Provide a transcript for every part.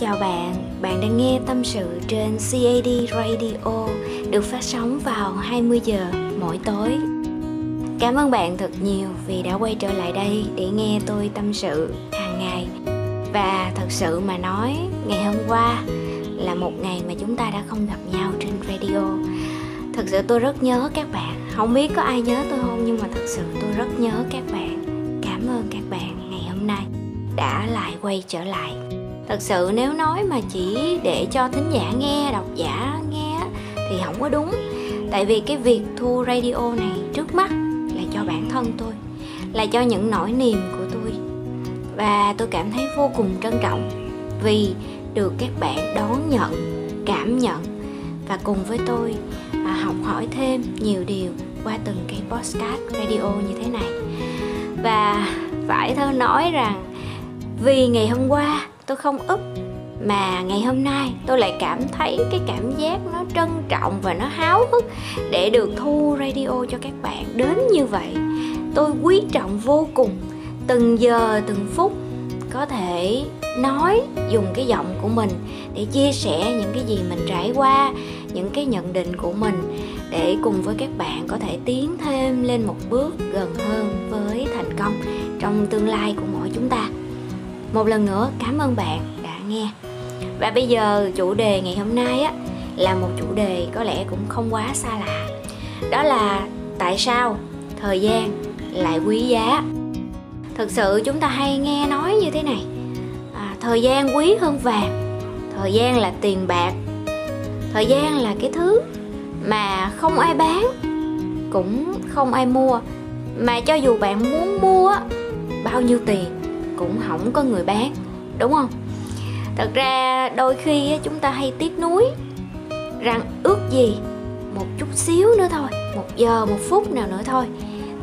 Chào bạn, bạn đang nghe tâm sự trên CAD Radio được phát sóng vào 20 giờ mỗi tối. Cảm ơn bạn thật nhiều vì đã quay trở lại đây để nghe tôi tâm sự hàng ngày. Và thật sự mà nói, ngày hôm qua là một ngày mà chúng ta đã không gặp nhau trên radio. Thật sự tôi rất nhớ các bạn. Không biết có ai nhớ tôi không nhưng mà thật sự tôi rất nhớ các bạn. Cảm ơn các bạn ngày hôm nay đã lại quay trở lại thật sự nếu nói mà chỉ để cho thính giả nghe độc giả nghe thì không có đúng. Tại vì cái việc thu radio này trước mắt là cho bản thân tôi là cho những nỗi niềm của tôi. Và tôi cảm thấy vô cùng trân trọng vì được các bạn đón nhận cảm nhận và cùng với tôi à, học hỏi thêm nhiều điều qua từng cái podcast radio như thế này. Và phải thơ nói rằng vì ngày hôm qua tôi không úp. Mà ngày hôm nay tôi lại cảm thấy cái cảm giác nó trân trọng và nó háo hức để được thu radio cho các bạn đến như vậy. Tôi quý trọng vô cùng từng giờ, từng phút có thể nói dùng cái giọng của mình để chia sẻ những cái gì mình trải qua, những cái nhận định của mình để cùng với các bạn có thể tiến thêm lên một bước gần hơn với thành công trong tương lai của mỗi chúng ta một lần nữa cảm ơn bạn đã nghe. Và bây giờ chủ đề ngày hôm nay á là một chủ đề có lẽ cũng không quá xa lạ. Đó là tại sao thời gian lại quý giá? Thực sự chúng ta hay nghe nói như thế này à, thời gian quý hơn vàng thời gian là tiền bạc thời gian là cái thứ mà không ai bán cũng không ai mua. Mà cho dù bạn muốn mua bao nhiêu tiền cũng không có người bán, đúng không? Thật ra đôi khi chúng ta hay tiếc nuối rằng ước gì, một chút xíu nữa thôi, một giờ, một phút nào nữa thôi,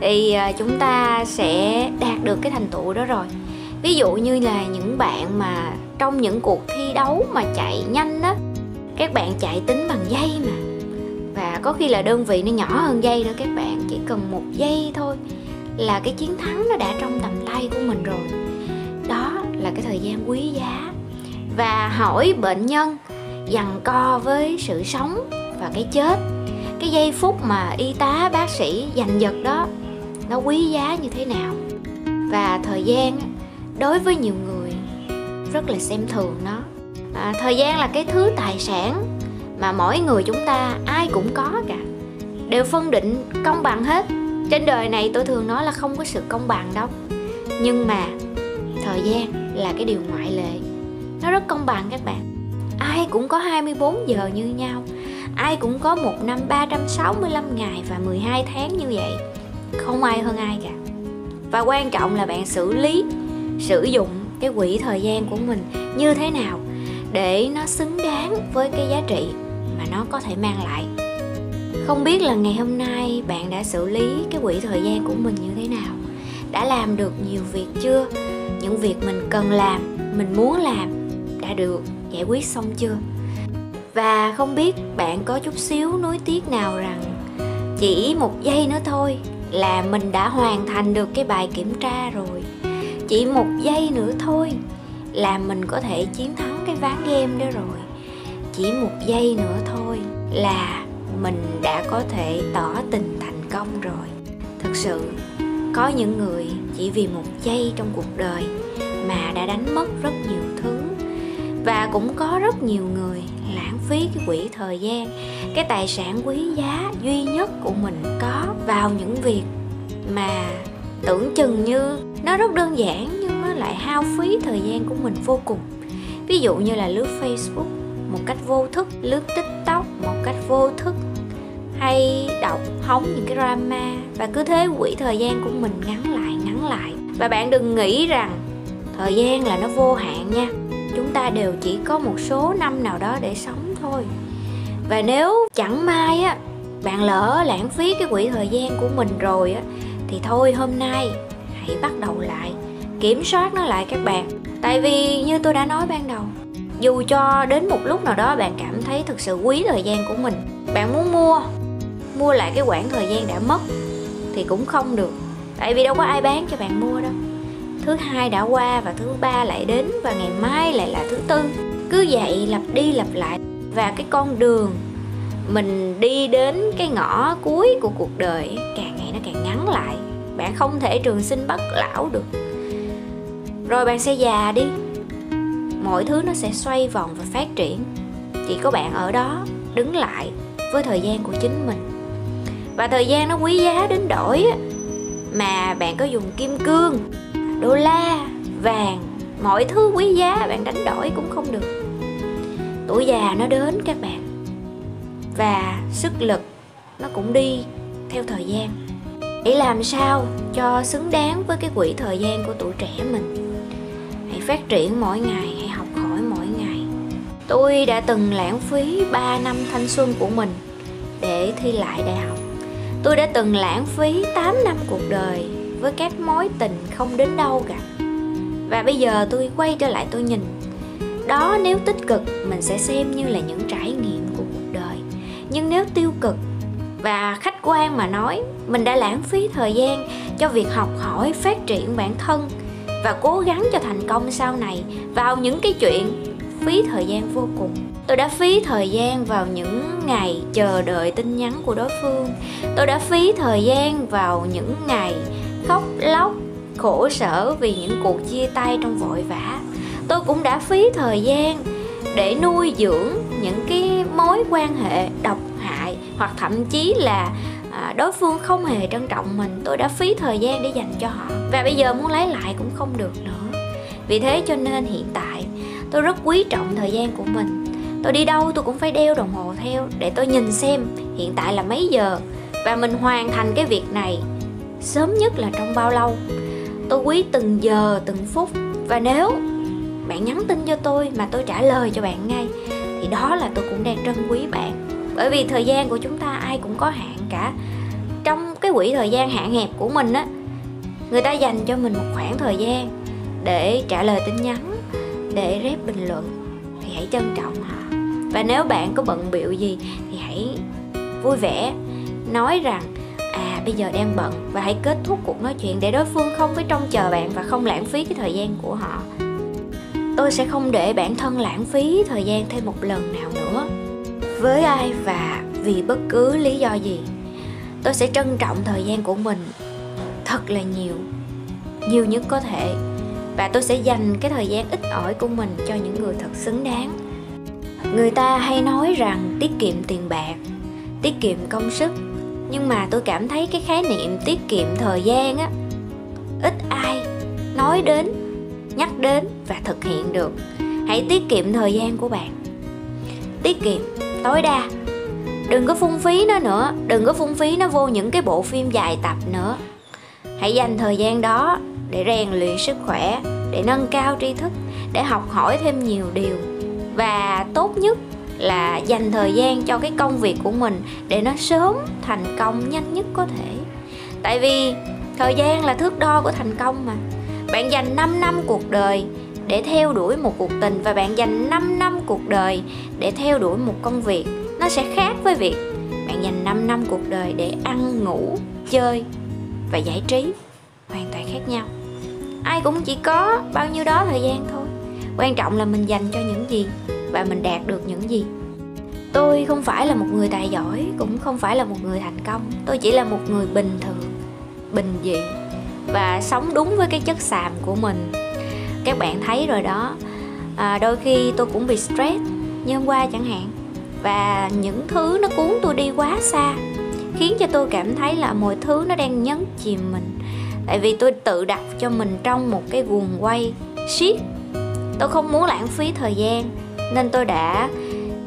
thì à, chúng ta sẽ đạt được cái thành tựu đó rồi. Ví dụ như là những bạn mà trong những cuộc thi đấu mà chạy nhanh đó các bạn chạy tính bằng giây mà, và có khi là đơn vị nó nhỏ hơn giây nữa các bạn chỉ cần một giây thôi là cái chiến thắng nó đã trong tầm tay quý giá và hỏi bệnh nhân dằn co với sự sống và cái chết. Cái giây phút mà y tá bác sĩ giành giật đó nó quý giá như thế nào? Và thời gian đối với nhiều người rất là xem thường nó. À, thời gian là cái thứ tài sản mà mỗi người chúng ta ai cũng có cả đều phân định công bằng hết. Trên đời này tôi thường nói là không có sự công bằng đâu. Nhưng mà thời gian là cái điều ngoại lệ. Nó rất công bằng các bạn. Ai cũng có 24 giờ như nhau. Ai cũng có một năm 365 ngày và 12 tháng như vậy. Không ai hơn ai cả. Và quan trọng là bạn xử lý, sử dụng cái quỹ thời gian của mình như thế nào để nó xứng đáng với cái giá trị mà nó có thể mang lại. Không biết là ngày hôm nay bạn đã xử lý cái quỹ thời gian của mình như thế nào? Đã làm được nhiều việc chưa? Những việc mình cần làm, mình muốn làm đã được giải quyết xong chưa? Và không biết bạn có chút xíu nuối tiếc nào rằng chỉ một giây nữa thôi là mình đã hoàn thành được cái bài kiểm tra rồi. Chỉ một giây nữa thôi là mình có thể chiến thắng cái ván game đó rồi. Chỉ một giây nữa thôi là mình đã có thể tỏ tình thành công rồi. Thật sự có những người chỉ vì một giây trong cuộc đời mà đã đánh mất rất nhiều thứ. Và cũng có rất nhiều người lãng phí cái quỹ thời gian, cái tài sản quý giá duy nhất của mình có vào những việc mà tưởng chừng như nó rất đơn giản nhưng nó lại hao phí thời gian của mình vô cùng. Ví dụ như là lướt facebook một cách vô thức, lướt tiktok một cách vô thức, hay đọc hóng những cái drama và cứ thế quỹ thời gian của mình ngắn lại ngắn lại. Và bạn đừng nghĩ rằng thời gian là nó vô hạn nha. Chúng ta đều chỉ có một số năm nào đó để sống thôi. Và nếu chẳng may á, bạn lỡ lãng phí cái quỹ thời gian của mình rồi á, thì thôi hôm nay hãy bắt đầu lại, kiểm soát nó lại các bạn. Tại vì như tôi đã nói ban đầu, dù cho đến một lúc nào đó bạn cảm thấy thực sự quý thời gian của mình, bạn muốn mua mua lại cái quãng thời gian đã mất thì cũng không được. Tại vì đâu có ai bán cho bạn mua đâu. Thứ hai đã qua và thứ ba lại đến và ngày mai lại là thứ tư. Cứ vậy lặp đi lặp lại và cái con đường mình đi đến cái ngõ cuối của cuộc đời càng ngày nó càng ngắn lại. Bạn không thể trường sinh bất lão được. Rồi bạn sẽ già đi. Mọi thứ nó sẽ xoay vòng và phát triển. Chỉ có bạn ở đó đứng lại với thời gian của chính mình và thời gian nó quý giá đến đổi mà bạn có dùng kim cương, đô la, vàng, mọi thứ quý giá bạn đánh đổi cũng không được. Tuổi già nó đến các bạn. Và sức lực nó cũng đi theo thời gian. Để làm sao cho xứng đáng với cái quỹ thời gian của tuổi trẻ mình? Hãy phát triển mỗi ngày, hãy học hỏi mỗi ngày. Tôi đã từng lãng phí 3 năm thanh xuân của mình để thi lại đại học tôi đã từng lãng phí 8 năm cuộc đời với các mối tình không đến đâu cả. Và bây giờ tôi quay trở lại tôi nhìn. Đó nếu tích cực, mình sẽ xem như là những trải nghiệm của cuộc đời. Nhưng nếu tiêu cực và khách quan mà nói, mình đã lãng phí thời gian cho việc học hỏi, phát triển bản thân và cố gắng cho thành công sau này vào những cái chuyện phí thời gian vô cùng tôi đã phí thời gian vào những ngày chờ đợi tin nhắn của đối phương. Tôi đã phí thời gian vào những ngày khóc lóc khổ sở vì những cuộc chia tay trong vội vã. Tôi cũng đã phí thời gian để nuôi dưỡng những cái mối quan hệ độc hại hoặc thậm chí là à, đối phương không hề trân trọng mình. Tôi đã phí thời gian để dành cho họ. Và bây giờ muốn lấy lại cũng không được nữa. Vì thế cho nên hiện tại tôi rất quý trọng thời gian của mình tôi đi đâu tôi cũng phải đeo đồng hồ theo để tôi nhìn xem hiện tại là mấy giờ và mình hoàn thành cái việc này sớm nhất là trong bao lâu. Tôi quý từng giờ, từng phút và nếu bạn nhắn tin cho tôi mà tôi trả lời cho bạn ngay thì đó là tôi cũng đang trân quý bạn. Bởi vì thời gian của chúng ta ai cũng có hạn cả. Trong cái quỹ thời gian hạn hẹp của mình á, người ta dành cho mình một khoảng thời gian để trả lời tin nhắn, để rep bình luận thì hãy trân trọng họ và nếu bạn có bận biệu gì thì hãy vui vẻ nói rằng à bây giờ đang bận và hãy kết thúc cuộc nói chuyện để đối phương không phải trông chờ bạn và không lãng phí cái thời gian của họ. Tôi sẽ không để bản thân lãng phí thời gian thêm một lần nào nữa. Với ai và vì bất cứ lý do gì, tôi sẽ trân trọng thời gian của mình thật là nhiều nhiều nhất có thể. Và tôi sẽ dành cái thời gian ít ỏi của mình cho những người thật xứng đáng người ta hay nói rằng tiết kiệm tiền bạc, tiết kiệm công sức. Nhưng mà tôi cảm thấy cái khái niệm tiết kiệm thời gian á, ít ai nói đến, nhắc đến và thực hiện được. Hãy tiết kiệm thời gian của bạn. Tiết kiệm, tối đa. Đừng có phung phí nó nữa, đừng có phung phí nó vô những cái bộ phim dài tập nữa. Hãy dành thời gian đó để rèn luyện sức khỏe, để nâng cao tri thức, để học hỏi thêm nhiều điều và tốt nhất là dành thời gian cho cái công việc của mình để nó sớm thành công, nhanh nhất có thể. Tại vì thời gian là thước đo của thành công mà. Bạn dành 5 năm cuộc đời để theo đuổi một cuộc tình và bạn dành 5 năm cuộc đời để theo đuổi một công việc, nó sẽ khác với việc bạn dành 5 năm cuộc đời để ăn, ngủ, chơi và giải trí. Hoàn toàn khác nhau. Ai cũng chỉ có bao nhiêu đó thời gian thôi quan trọng là mình dành cho những gì và mình đạt được những gì. Tôi không phải là một người tài giỏi cũng không phải là một người thành công. Tôi chỉ là một người bình thường bình dị và sống đúng với cái chất xàm của mình. Các bạn thấy rồi đó. À, đôi khi tôi cũng bị stress như hôm qua chẳng hạn. Và những thứ nó cuốn tôi đi quá xa khiến cho tôi cảm thấy là mọi thứ nó đang nhấn chìm mình. Tại vì tôi tự đặt cho mình trong một cái guồng quay siết tôi không muốn lãng phí thời gian, nên tôi đã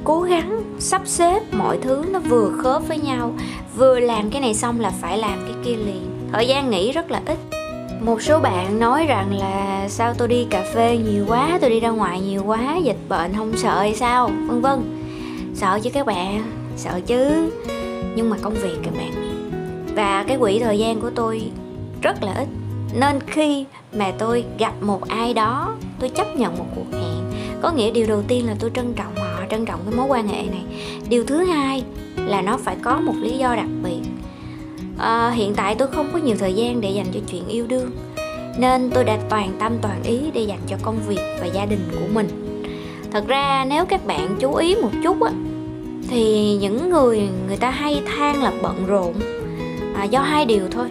cố gắng sắp xếp mọi thứ nó vừa khớp với nhau. Vừa làm cái này xong là phải làm cái kia liền. Thời gian nghỉ rất là ít. Một số bạn nói rằng là sao tôi đi cà phê nhiều quá, tôi đi ra ngoài nhiều quá, dịch bệnh không sợ hay sao? Vân vân. Sợ chứ các bạn, sợ chứ. Nhưng mà công việc các bạn. Và cái quỹ thời gian của tôi rất là ít nên khi mà tôi gặp một ai đó tôi chấp nhận một cuộc hẹn có nghĩa điều đầu tiên là tôi trân trọng họ trân trọng cái mối quan hệ này. Điều thứ hai là nó phải có một lý do đặc biệt. À, hiện tại tôi không có nhiều thời gian để dành cho chuyện yêu đương nên tôi đã toàn tâm toàn ý để dành cho công việc và gia đình của mình. Thật ra nếu các bạn chú ý một chút á thì những người người ta hay than là bận rộn à, do hai điều thôi.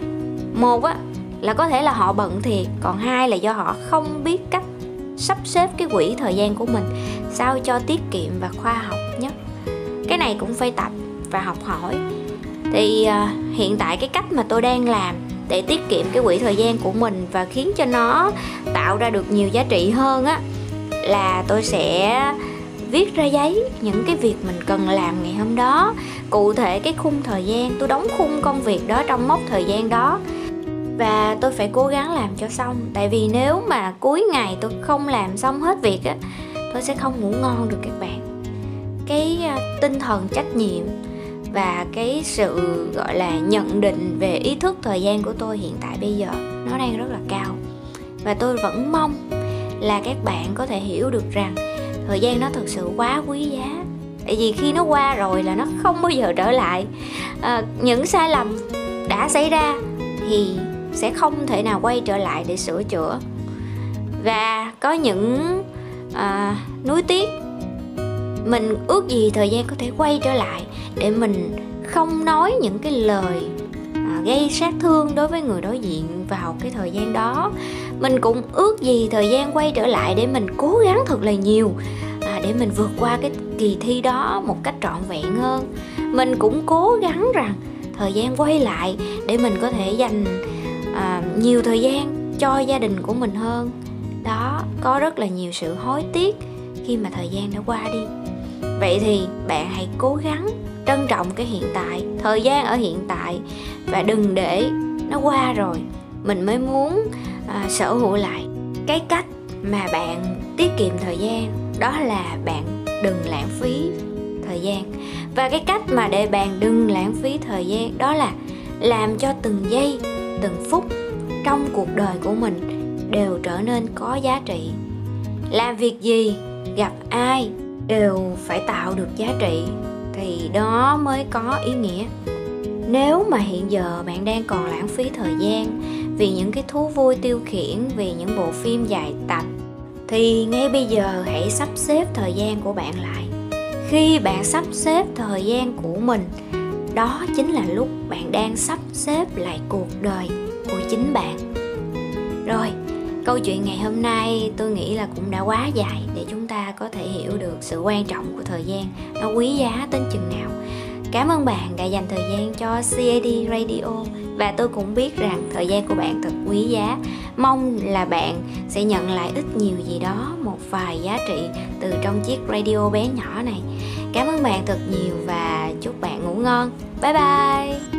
Một á là có thể là họ bận thiệt còn hai là do họ không biết cách sắp xếp cái quỹ thời gian của mình sao cho tiết kiệm và khoa học nhất. Cái này cũng phải tập và học hỏi. Thì uh, hiện tại cái cách mà tôi đang làm để tiết kiệm cái quỹ thời gian của mình và khiến cho nó tạo ra được nhiều giá trị hơn á là tôi sẽ viết ra giấy những cái việc mình cần làm ngày hôm đó. Cụ thể cái khung thời gian tôi đóng khung công việc đó trong mốc thời gian đó và tôi phải cố gắng làm cho xong. Tại vì nếu mà cuối ngày tôi không làm xong hết việc á tôi sẽ không ngủ ngon được các bạn. Cái à, tinh thần trách nhiệm và cái sự gọi là nhận định về ý thức thời gian của tôi hiện tại bây giờ nó đang rất là cao. Và tôi vẫn mong là các bạn có thể hiểu được rằng thời gian nó thực sự quá quý giá. Tại vì khi nó qua rồi là nó không bao giờ trở lại. À, những sai lầm đã xảy ra thì sẽ không thể nào quay trở lại để sửa chữa. Và có những à, nuối tiếc. Mình ước gì thời gian có thể quay trở lại để mình không nói những cái lời à, gây sát thương đối với người đối diện vào cái thời gian đó. Mình cũng ước gì thời gian quay trở lại để mình cố gắng thật là nhiều à, để mình vượt qua cái kỳ thi đó một cách trọn vẹn hơn. Mình cũng cố gắng rằng thời gian quay lại để mình có thể dành à, nhiều thời gian cho gia đình của mình hơn. Đó có rất là nhiều sự hối tiếc khi mà thời gian đã qua đi. Vậy thì bạn hãy cố gắng trân trọng cái hiện tại thời gian ở hiện tại và đừng để nó qua rồi. Mình mới muốn à, sở hữu lại cái cách mà bạn tiết kiệm thời gian. Đó là bạn đừng lãng phí thời gian. Và cái cách mà để bạn đừng lãng phí thời gian đó là làm cho từng giây từng phút trong cuộc đời của mình đều trở nên có giá trị. Làm việc gì, gặp ai đều phải tạo được giá trị thì đó mới có ý nghĩa. Nếu mà hiện giờ bạn đang còn lãng phí thời gian vì những cái thú vui tiêu khiển, vì những bộ phim dài tập, thì ngay bây giờ hãy sắp xếp thời gian của bạn lại. Khi bạn sắp xếp thời gian của mình đó chính là lúc bạn đang sắp xếp lại cuộc đời của chính bạn. Rồi, câu chuyện ngày hôm nay tôi nghĩ là cũng đã quá dài để chúng ta có thể hiểu được sự quan trọng của thời gian. Nó quý giá đến chừng nào. Cảm ơn bạn đã dành thời gian cho CAD Radio và tôi cũng biết rằng thời gian của bạn thật quý giá. Mong là bạn sẽ nhận lại ít nhiều gì đó, một vài giá trị từ trong chiếc radio bé nhỏ này. Cảm ơn bạn thật nhiều và chúc bạn ngủ ngon. 拜拜。